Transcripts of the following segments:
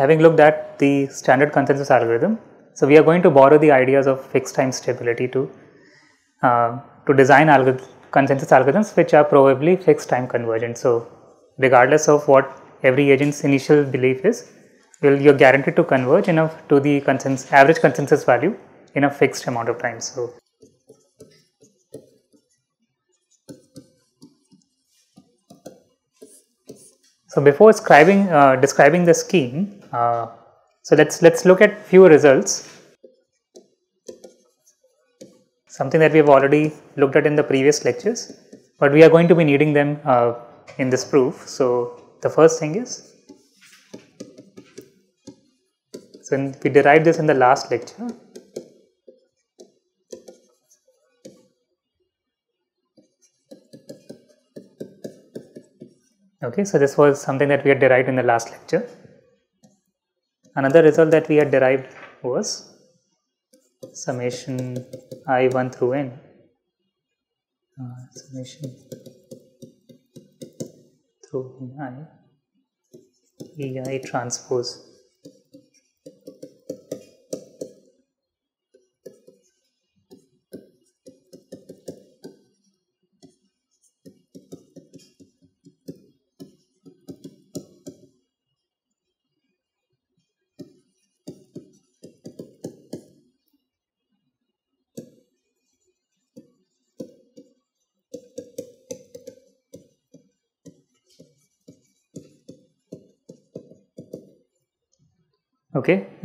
having looked at the standard consensus algorithm, so we are going to borrow the ideas of fixed time stability to uh, to design consensus algorithms which are probably fixed time convergent. So, regardless of what every agent's initial belief is, you're guaranteed to converge enough to the consensus, average consensus value in a fixed amount of time. So, so before describing uh, describing the scheme, uh, so let's let's look at few results something that we have already looked at in the previous lectures, but we are going to be needing them uh, in this proof. So, the first thing is, so we derived this in the last lecture. Okay, so this was something that we had derived in the last lecture. Another result that we had derived was summation i1 through n uh, summation through i ei transpose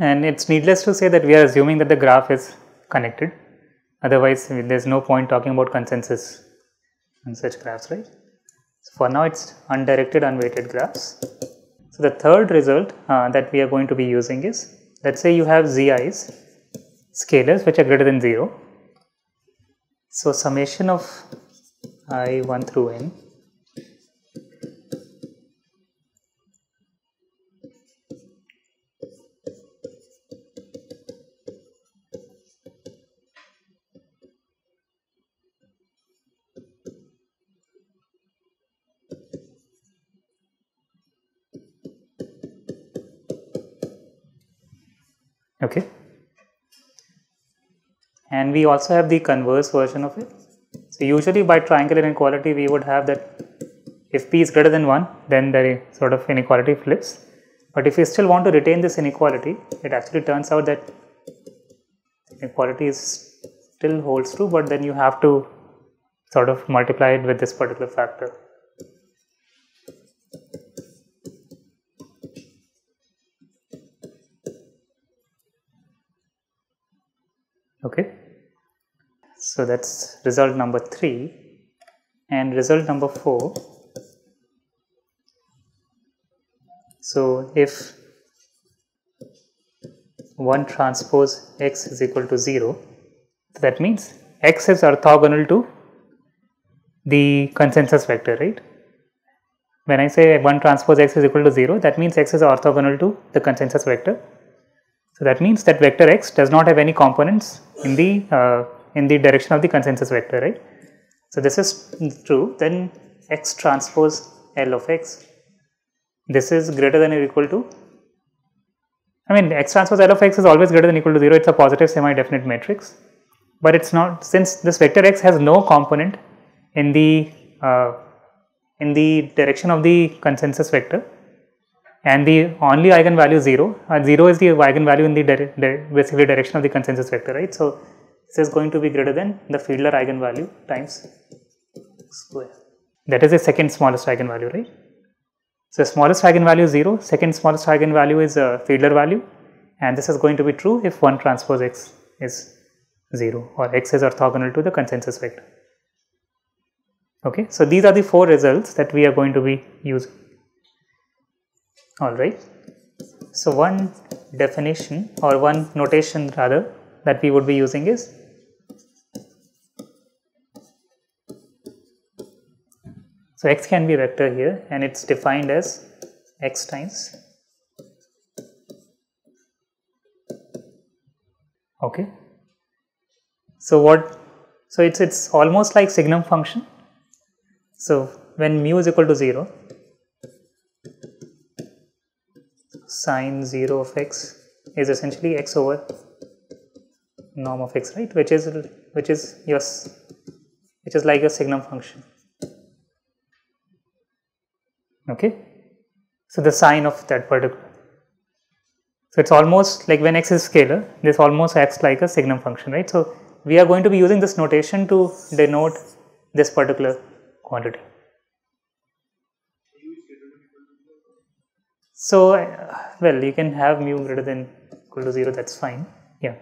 and it's needless to say that we are assuming that the graph is connected. Otherwise there's no point talking about consensus in such graphs right? So for now it's undirected unweighted graphs. So the third result uh, that we are going to be using is let's say you have zi's scalars which are greater than 0 so summation of i 1 through n okay. And we also have the converse version of it. So usually by triangular inequality we would have that if p is greater than 1 then the sort of inequality flips. But if we still want to retain this inequality it actually turns out that inequality is still holds true but then you have to sort of multiply it with this particular factor okay. So that's result number 3 and result number 4 so if 1 transpose x is equal to 0 that means x is orthogonal to the consensus vector right? When I say 1 transpose x is equal to 0 that means x is orthogonal to the consensus vector so that means that vector x does not have any components in the uh, in the direction of the consensus vector, right? So this is true. Then x transpose L of x. This is greater than or equal to. I mean, x transpose L of x is always greater than or equal to zero. It's a positive semi-definite matrix, but it's not since this vector x has no component in the uh, in the direction of the consensus vector and the only eigenvalue is 0 and 0 is the eigenvalue in the basically direction of the consensus vector right. So, this is going to be greater than the Fiedler eigenvalue times square that is the second smallest eigenvalue right. So, smallest eigenvalue is 0, second smallest eigenvalue is a Fiedler value and this is going to be true if 1 transpose x is 0 or x is orthogonal to the consensus vector. Okay. So, these are the 4 results that we are going to be using all right. So, one definition or one notation rather that we would be using is so x can be vector here and it is defined as x times okay. So, what so it's it's almost like signum function. So, when mu is equal to 0 sine 0 of x is essentially x over norm of x right? Which is which is yes which is like a signum function. Okay? So the sign of that particular so it's almost like when x is scalar this almost acts like a signum function right? So we are going to be using this notation to denote this particular quantity so uh, well you can have mu greater than equal to 0 that's fine yeah.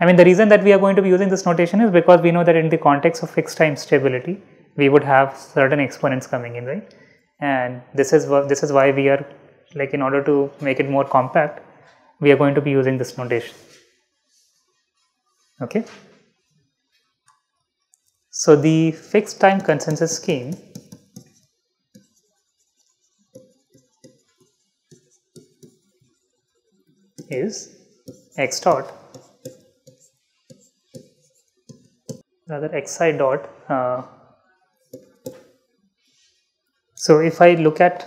I mean the reason that we are going to be using this notation is because we know that in the context of fixed time stability we would have certain exponents coming in right? And this is this is why we are like in order to make it more compact we are going to be using this notation okay? So the fixed time consensus scheme is x dot rather xi dot uh, so if I look at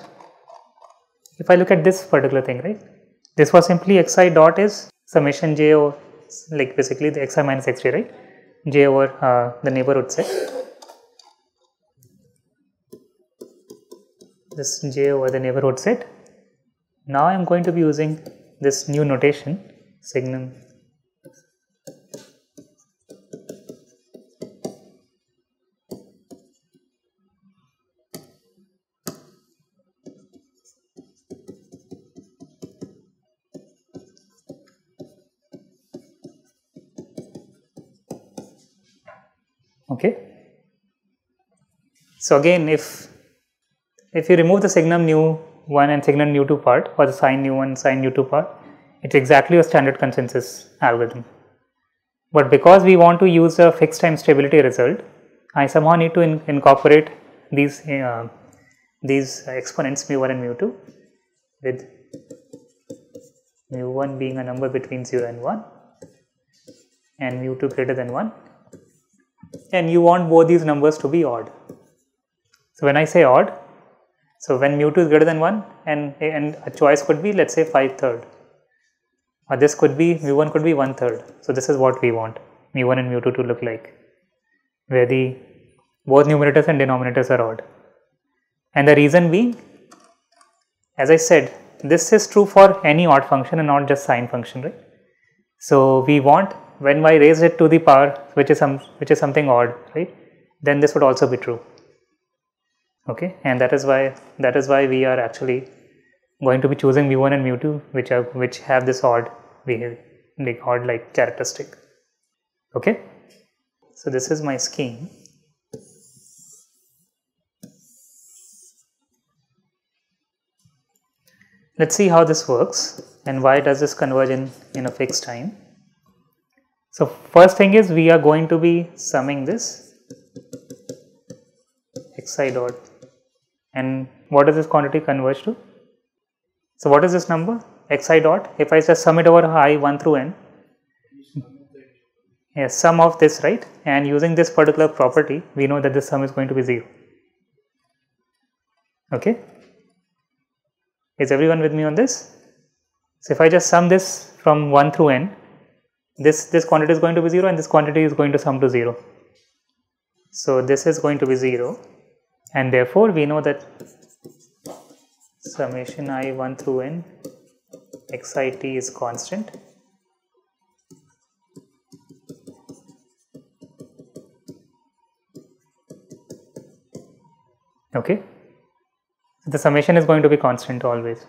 if I look at this particular thing right this was simply xi dot is summation j over like basically the xi minus xj right j over uh, the neighborhood set. This j over the neighborhood set. Now I am going to be using this new notation signum. Okay. So again if if you remove the signum nu 1 and signum nu 2 part or the sine nu 1 sine nu 2 part. It's exactly a standard consensus algorithm. But because we want to use a fixed time stability result I somehow need to in incorporate these uh, these exponents mu 1 and mu 2 with mu 1 being a number between 0 and 1 and mu 2 greater than 1 and you want both these numbers to be odd. So when I say odd, so when mu 2 is greater than 1 and, and a choice could be let's say 5 third or this could be mu 1 could be 1 third. So this is what we want mu 1 and mu 2 to look like where the both numerators and denominators are odd. And the reason being as I said this is true for any odd function and not just sine function right. So we want when I raise it to the power which is some which is something odd right then this would also be true okay and that is why that is why we are actually going to be choosing mu1 and mu2 which are which have this odd behavior like odd like characteristic. Okay? So this is my scheme. Let's see how this works and why does this converge in in a fixed time. So, first thing is we are going to be summing this xi dot and what does this quantity converge to? So, what is this number? Xi dot. If I just sum it over i 1 through n. Yes sum of this right? And using this particular property we know that this sum is going to be 0 okay? Is everyone with me on this? So if I just sum this from 1 through n this this quantity is going to be 0 and this quantity is going to sum to 0 so this is going to be 0 and therefore we know that summation i 1 through n xit is constant. Okay. The summation is going to be constant always.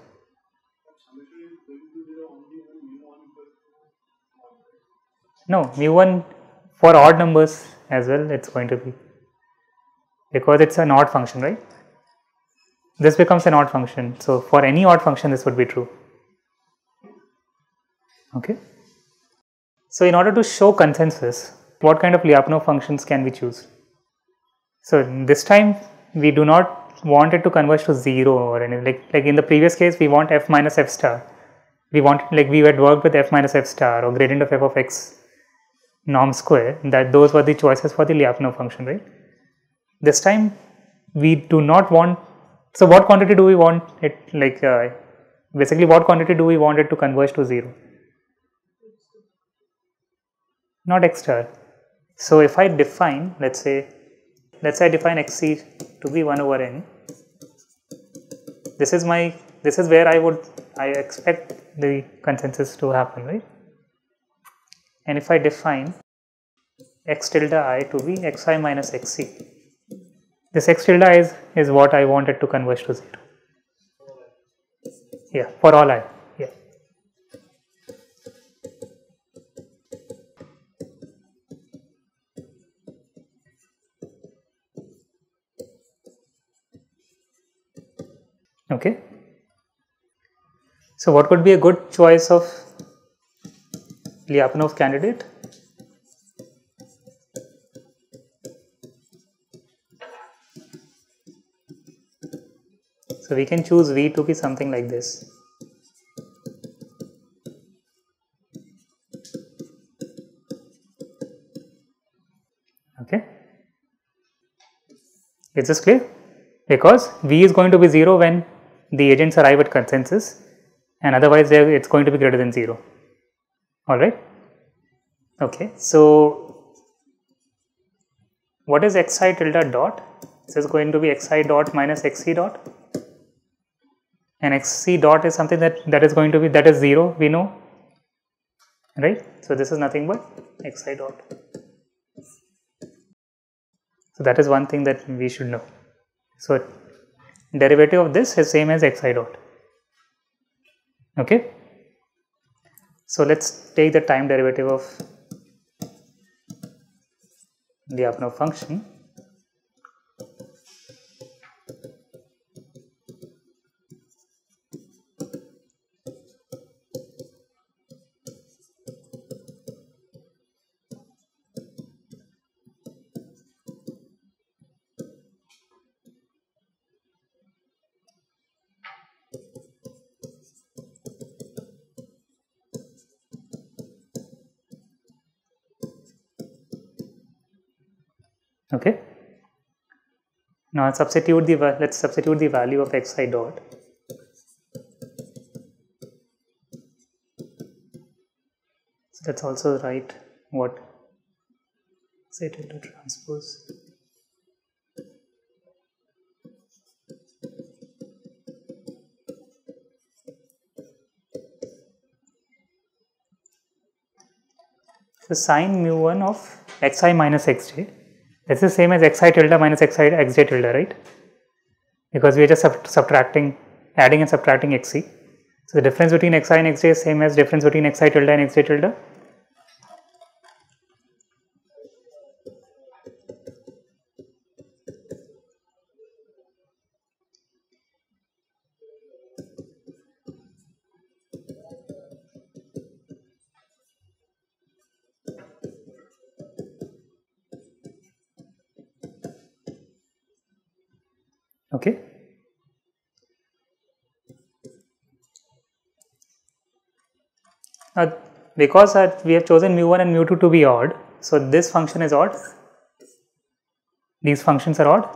No, mu1 for odd numbers as well it's going to be because it's an odd function, right? This becomes an odd function. So, for any odd function this would be true. Okay. So, in order to show consensus, what kind of Lyapunov functions can we choose? So, this time we do not want it to converge to 0 or anything like, like in the previous case we want f minus f star. We want like we had worked with f minus f star or gradient of f of x norm square that those were the choices for the Lyapunov function, right? This time we do not want, so what quantity do we want it like uh, Basically, what quantity do we want it to converge to 0? Not x star. So if I define, let's say, let's say I define xc to be 1 over n. This is my, this is where I would, I expect the consensus to happen, right? And if I define x tilde i to be xi minus xc, this x tilde is, is what I wanted to converge to 0 yeah for all i yeah. Okay. So what would be a good choice of Lyapunov candidate So we can choose V to be something like this. Okay. Is this clear? Because V is going to be 0 when the agents arrive at consensus and otherwise it's going to be greater than 0. Alright. Okay. So what is xi tilde dot? This is going to be xi dot minus xc dot and xc dot is something that that is going to be that is 0 we know right? So this is nothing but xi dot. So that is one thing that we should know. So derivative of this is same as xi dot. Okay? So let's take the time derivative of the Lyapunov function now substitute the let's substitute the value of xi dot. So let's also write what? Say tilde transpose. So sine mu 1 of xi minus xj this is the same as xi tilde minus xi xj tilde, right? Because we are just sub subtracting, adding and subtracting xc. So the difference between xi and xj is same as difference between xi tilde and xj tilde. Because we have chosen mu1 and mu2 to be odd so this function is odd. These functions are odd.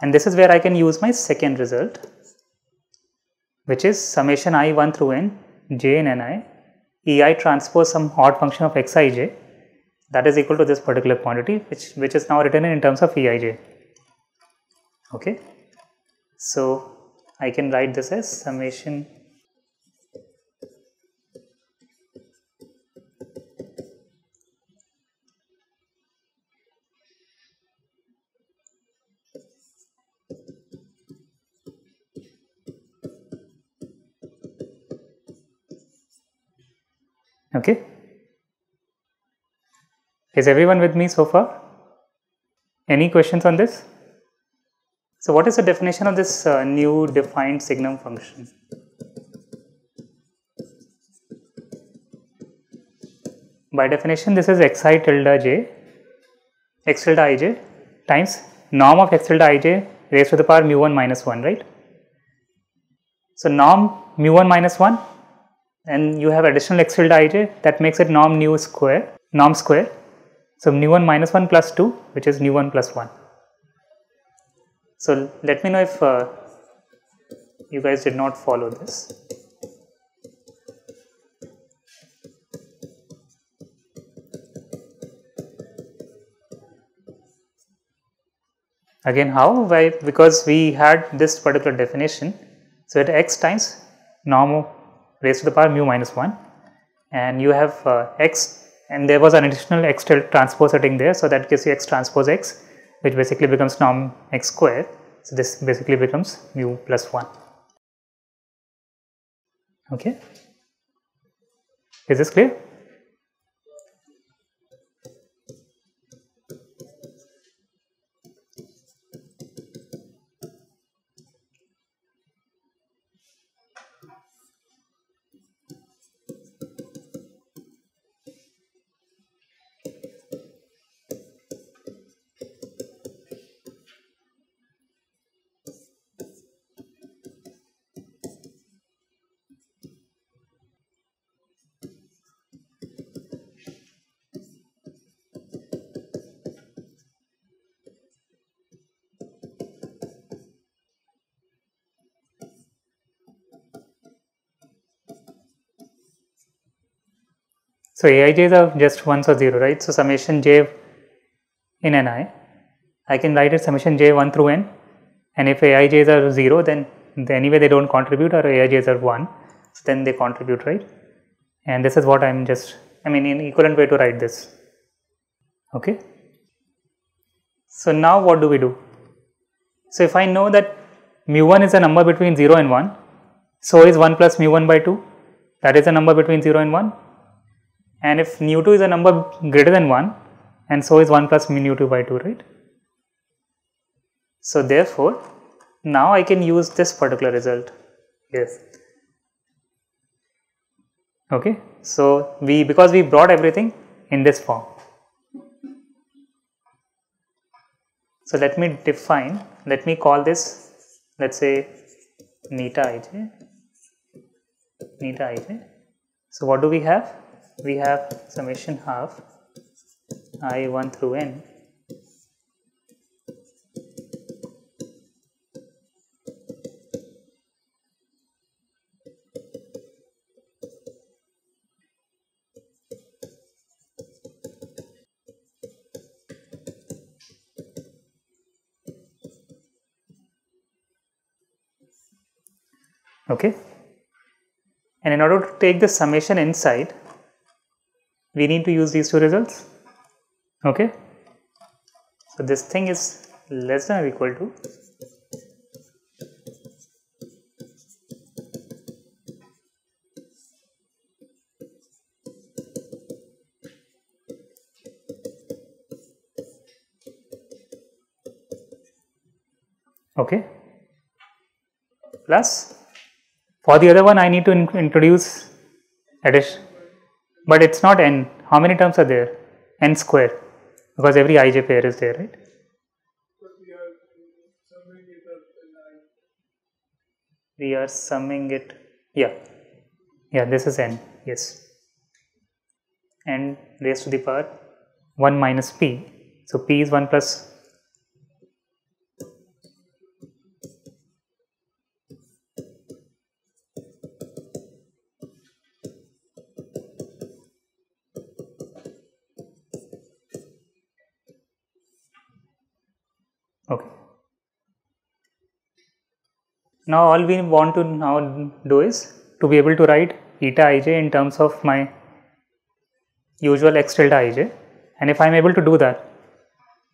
And this is where I can use my second result which is summation i 1 through n j n n i. Ei transpose some odd function of xij that is equal to this particular quantity which which is now written in terms of eij okay. So I can write this as summation okay is everyone with me so far any questions on this so what is the definition of this uh, new defined signum function? By definition, this is xi tilde j, x tilde ij times norm of x tilde ij raised to the power mu 1 minus 1, right? So norm mu 1 minus 1 and you have additional exfiltrated that makes it norm nu square, norm square. So nu1 minus 1 plus 2 which is nu1 plus 1. So let me know if uh, you guys did not follow this. Again how? Why? Because we had this particular definition. So at x times norm raised to the power mu minus 1 and you have uh, x and there was an additional x transpose setting there. So that gives you x transpose x which basically becomes norm x square. So this basically becomes mu plus 1. Okay. Is this clear? So aij's are just ones or zero, right? So summation j in ni, I can write it summation j 1 through n and if aij's are 0 then anyway they don't contribute or aij's are 1 so then they contribute right and this is what I am just I mean in equivalent way to write this okay. So now what do we do? So if I know that mu 1 is a number between 0 and 1 so is 1 plus mu 1 by 2 that is a number between 0 and 1 and if nu 2 is a number greater than 1 and so is 1 plus mu 2 by 2 right. So therefore, now I can use this particular result yes okay. So we because we brought everything in this form. So let me define let me call this let us say neta ij neta ij. So what do we have? We have summation half i 1 through n. Okay? And in order to take the summation inside we need to use these two results. Okay. So this thing is less than or equal to okay. Plus for the other one I need to in introduce addition but it's not n. How many terms are there? n square because every ij pair is there, right? We are summing it, yeah, yeah, this is n, yes, n raised to the power 1 minus p. So, p is 1 plus Now all we want to now do is to be able to write eta ij in terms of my usual x tilde ij. And if I am able to do that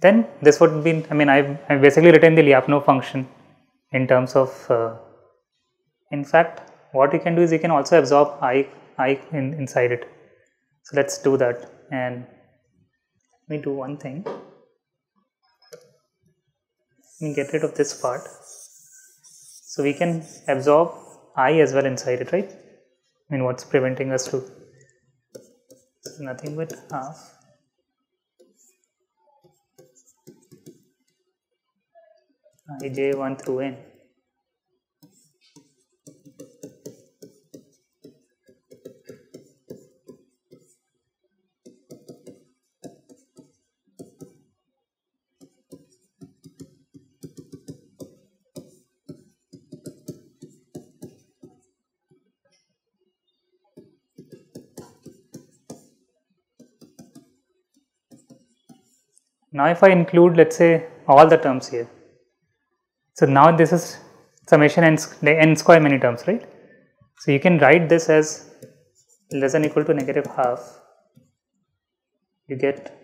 then this would be I mean I have basically written the Lyapunov function in terms of uh, in fact what you can do is you can also absorb i i in, inside it. So let us do that. And let me do one thing. Let me get rid of this part so we can absorb i as well inside it right? I mean what's preventing us to nothing but half? Ij1 through n Now if I include let us say all the terms here So now this is summation n, n square many terms, right? So you can write this as less than equal to negative half. You get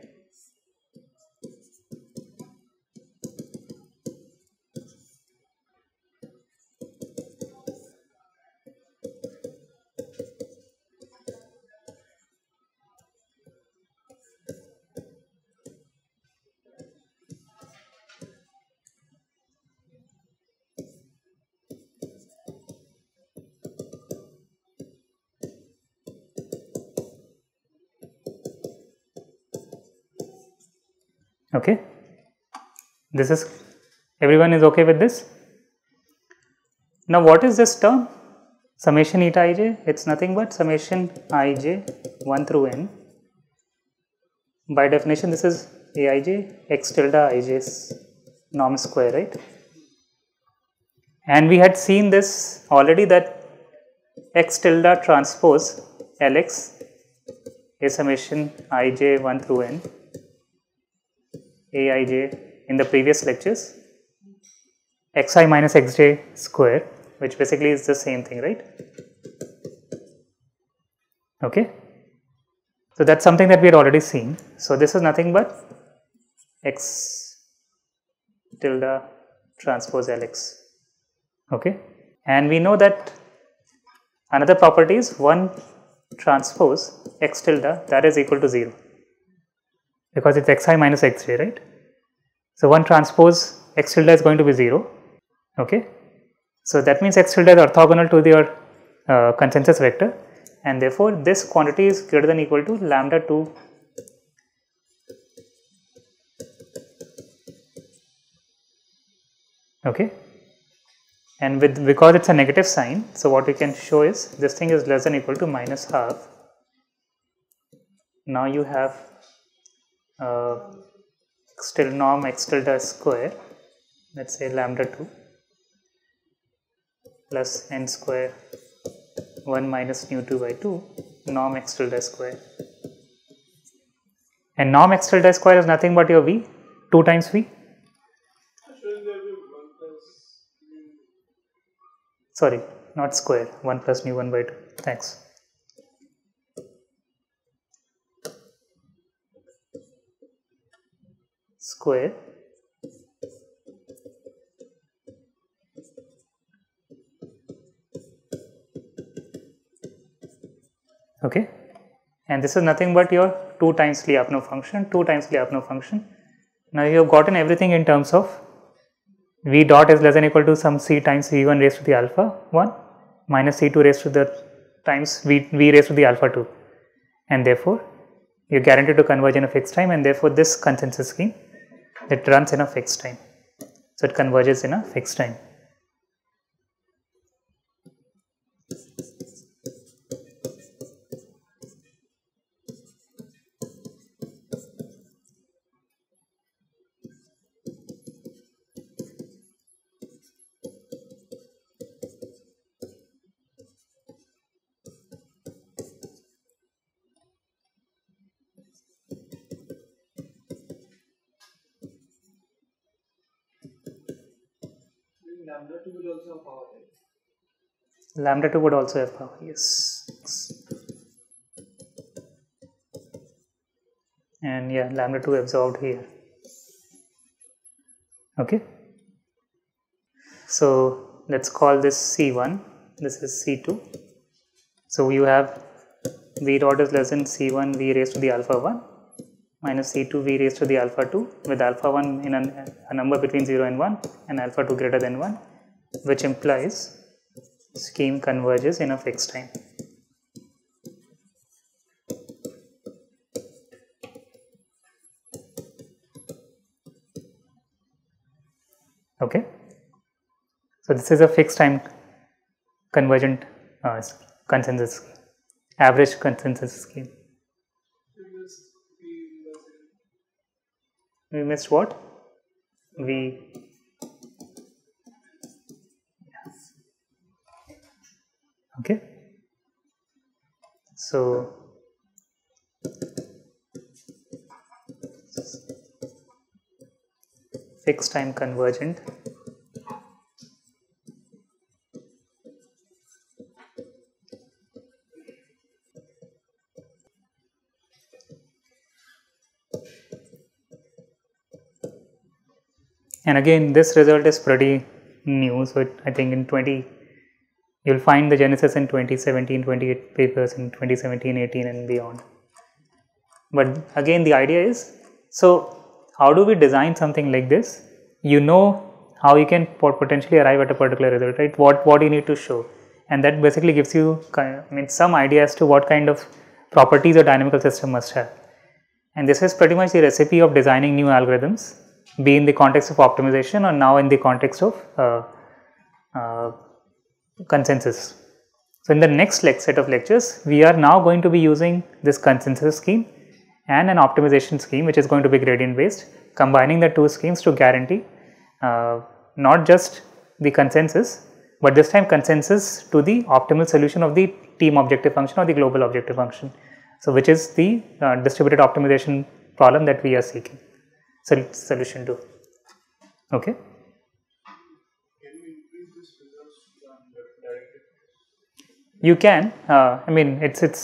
okay. This is everyone is okay with this? Now what is this term? Summation eta ij it's nothing but summation ij 1 through n. By definition this is aij x tilde ij's norm square right? And we had seen this already that x tilde transpose lx is summation ij 1 through n aij in the previous lectures. Xi minus xj square which basically is the same thing right? Okay. So that's something that we had already seen. So this is nothing but x tilde transpose lx okay. And we know that another property is 1 transpose x tilde that is equal to 0 because it's xi minus xj, right? So, 1 transpose x tilde is going to be 0, okay? So, that means x tilde is orthogonal to your uh, consensus vector and therefore, this quantity is greater than equal to lambda 2 okay and with because it's a negative sign so what we can show is this thing is less than equal to minus half now you have uh, still norm x tilde square let us say lambda 2 plus n square 1 minus nu 2 by 2 norm x tilde square. And norm x tilde square is nothing but your v 2 times v? Sorry not square 1 plus nu 1 by 2 thanks square. Okay. And this is nothing but your 2 times Lyapunov function 2 times Lyapunov function. Now you have gotten everything in terms of v dot is less than equal to some c times v1 raised to the alpha 1 minus c2 raised to the times v, v raised to the alpha 2 and therefore you are guaranteed to converge in a fixed time and therefore this consensus scheme it runs in a fixed time. So it converges in a fixed time. Lambda 2 would also have power, yes. And yeah, lambda 2 absorbed here. Okay. So let's call this C1, this is C2. So you have V dot is less than C1 V raised to the alpha 1 minus C2 V raised to the alpha 2 with alpha 1 in a, a number between 0 and 1 and alpha 2 greater than 1 which implies scheme converges in a fixed time. Okay. So, this is a fixed time convergent uh, consensus scheme, average consensus scheme. We missed what? We okay? So fixed time convergent. And again this result is pretty new so it, i think in 20 you'll find the genesis in 2017, 28 papers in 2017, 18 and beyond. But again, the idea is, so how do we design something like this? You know how you can potentially arrive at a particular result, right? What, what you need to show. And that basically gives you I mean, some idea as to what kind of properties a dynamical system must have. And this is pretty much the recipe of designing new algorithms, be in the context of optimization or now in the context of uh, uh, consensus. So, in the next set of lectures, we are now going to be using this consensus scheme and an optimization scheme, which is going to be gradient based, combining the two schemes to guarantee uh, not just the consensus, but this time consensus to the optimal solution of the team objective function or the global objective function. So, which is the uh, distributed optimization problem that we are seeking sol- solution to. Okay. You can. Uh, I mean, it's it's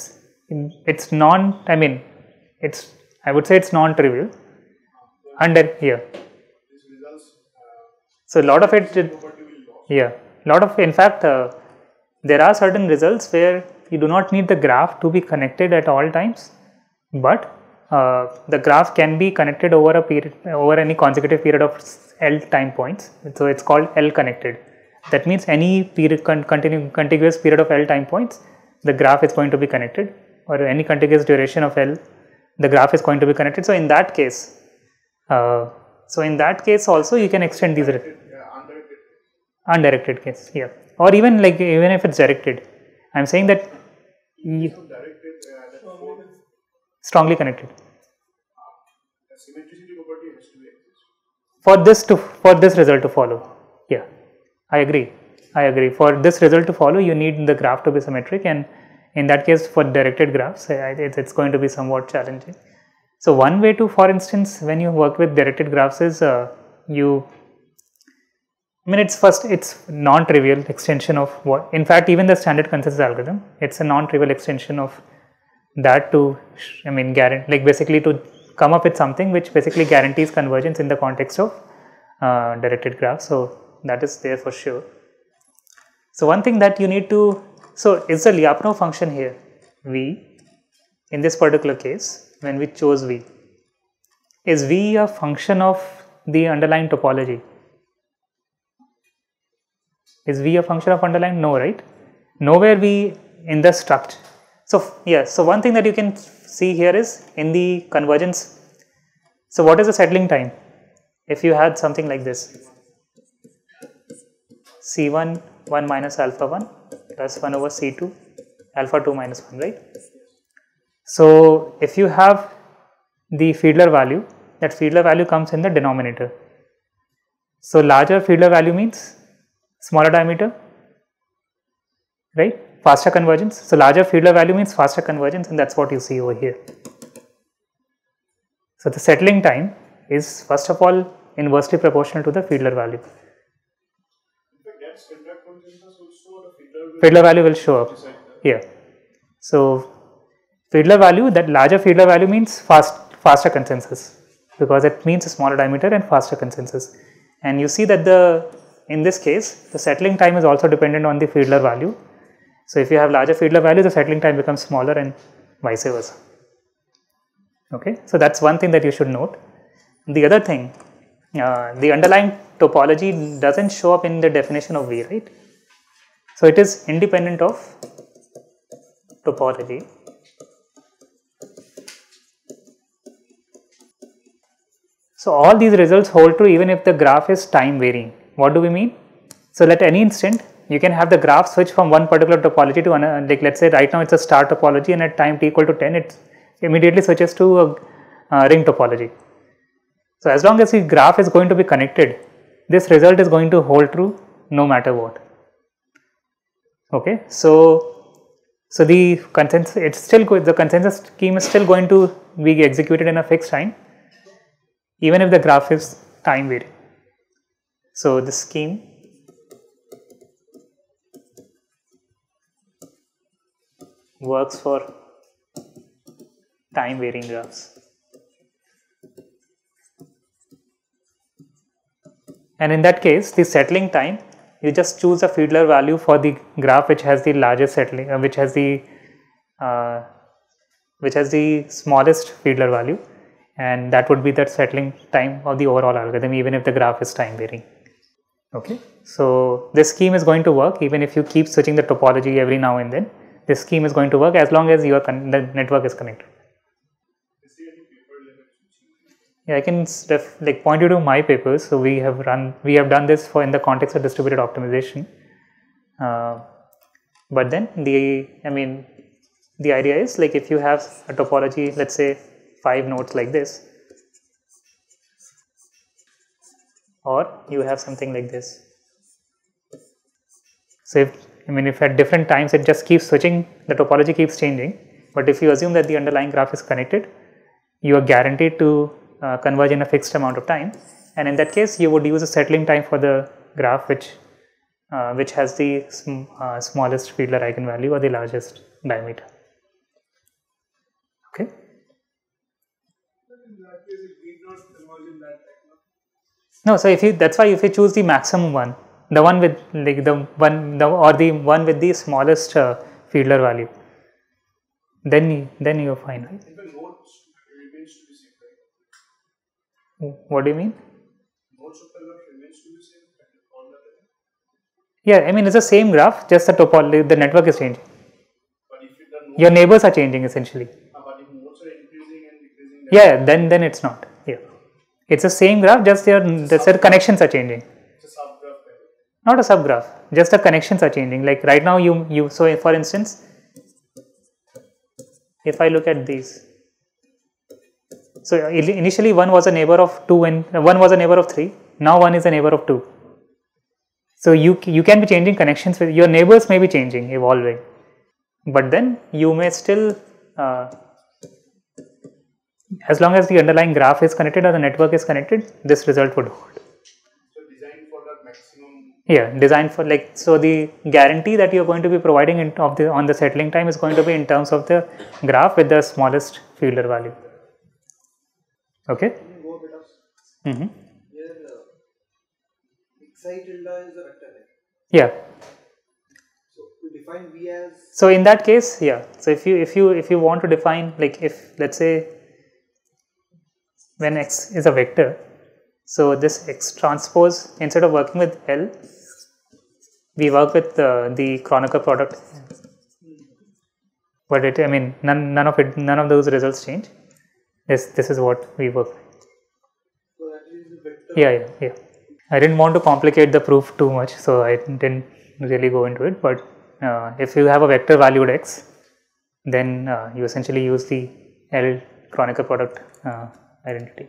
it's non. I mean, it's. I would say it's non-trivial. Under here. So a lot of it. did- yeah, lot of. In fact, uh, there are certain results where you do not need the graph to be connected at all times, but uh, the graph can be connected over a period over any consecutive period of L time points. So it's called L connected. That means any period con- continu- contiguous period of L time points, the graph is going to be connected, or any contiguous duration of L, the graph is going to be connected. So in that case, uh, so in that case also you can extend these. re- undirected case. yeah. Or even like even if it's directed. I'm saying that you, strongly connected. For this to for this result to follow. yeah i agree. I agree. For this result to follow you need the graph to be symmetric and in that case for directed graphs it's, going to be somewhat challenging. So one way to for instance when you work with directed graphs is uh, you I mean, it's first, it's non-trivial extension of what, in fact, even the standard consensus algorithm, it's a non-trivial extension of that to, I mean, guarantee, like basically to come up with something which basically guarantees convergence in the context of uh, directed graphs. So that is there for sure. So one thing that you need to, so is the Lyapunov function here, V, in this particular case, when we chose V, is V a function of the underlying topology? Is V a function of underlying? No, right? Nowhere we in the structure. So, yeah, so one thing that you can see here is in the convergence. So, what is the settling time? If you had something like this C1 1 minus alpha 1 plus 1 over C2 alpha 2 minus 1, right? So, if you have the Fiedler value, that Fiedler value comes in the denominator. So, larger Fiedler value means smaller diameter, right? Faster convergence. So, larger Fiedler value means faster convergence, and that's what you see over here. So, the settling time is first of all inversely proportional to the Fiedler value. Fiedler value will show up here. So, Fiedler value, that larger Fiedler value means fast, faster consensus because it means a smaller diameter and faster consensus. And you see that the in this case, the settling time is also dependent on the Fiedler value. So, if you have larger Fiedler value, the settling time becomes smaller and vice versa. Okay, so that's one thing that you should note. The other thing, uh, the underlying topology doesn't show up in the definition of V, right? So, it is independent of topology. So, all these results hold true even if the graph is time varying. What do we mean? So, at any instant you can have the graph switch from one particular topology to another like let us say right now it is a star topology and at time t equal to 10 it immediately switches to a, uh, ring topology. So, as long as the graph is going to be connected this result is going to hold true no matter what. Okay. So, so the consensus it's still the consensus scheme is still going to be executed in a fixed time even if the graph is time varying. So, this scheme works for time varying graphs. And in that case, the settling time, you just choose a Fiedler value for the graph which has the largest settling, uh, which has the uh, which has the smallest Fiedler value, and that would be the settling time of the overall algorithm, even if the graph is time varying. Okay, so this scheme is going to work even if you keep switching the topology every now and then. This scheme is going to work as long as your the network is connected. Yeah, I can ref, like point you to my papers. So we have run, we have done this for in the context of distributed optimization. Uh, but then the, I mean, the idea is like if you have a topology, let's say five nodes like this, or you have something like this. So if, I mean, if at different times it just keeps switching, the topology keeps changing. But if you assume that the underlying graph is connected, you are guaranteed to uh, converge in a fixed amount of time. And in that case, you would use a settling time for the graph which uh, which has the sm uh, smallest Fiedler eigenvalue or the largest diameter. Okay. No, so if you that's why if you choose the maximum one, the one with like the one the or the one with the smallest uh, Fiedler value, then then you're fine, right? Even nodes remains to be same, right? What do you mean? Nodes of the graph remains to be same and all that. Yeah, I mean it's the same graph, just the topology, the network is changing. But if the nodes, Your neighbors are changing essentially. Ah, but if nodes are increasing and decreasing, then Yeah, then then it's not. Yeah, it's the same graph, just your the their connections are changing. it's a subgraph. Not a subgraph, just the connections are changing. Like right now, you you so for instance, if I look at these, so initially one was a neighbor of two and one was a neighbor of three. Now one is a neighbor of two. So you you can be changing connections with your neighbors may be changing, evolving, but then you may still. Uh, as long as the underlying graph is connected or the network is connected, this result would hold. So design for maximum. Yeah, design for like so the guarantee that you're going to be providing in of the on the settling time is going to be in terms of the graph with the smallest Fiedler value. Okay. Can you go a bit of hmm here? Uh, xi tilde is a vector, right? Yeah. So define v as So in that case, yeah. So if you if you if you want to define like if let's say when x is a vector, so this x transpose instead of working with L, we work with uh, the Kronecker product. But it, I mean, none none of it, none of those results change. This this is what we work. so. Yeah, yeah, yeah. I didn't want to complicate the proof too much, so I didn't really go into it. But uh, if you have a vector valued x, then uh, you essentially use the L Kronecker product uh, identity.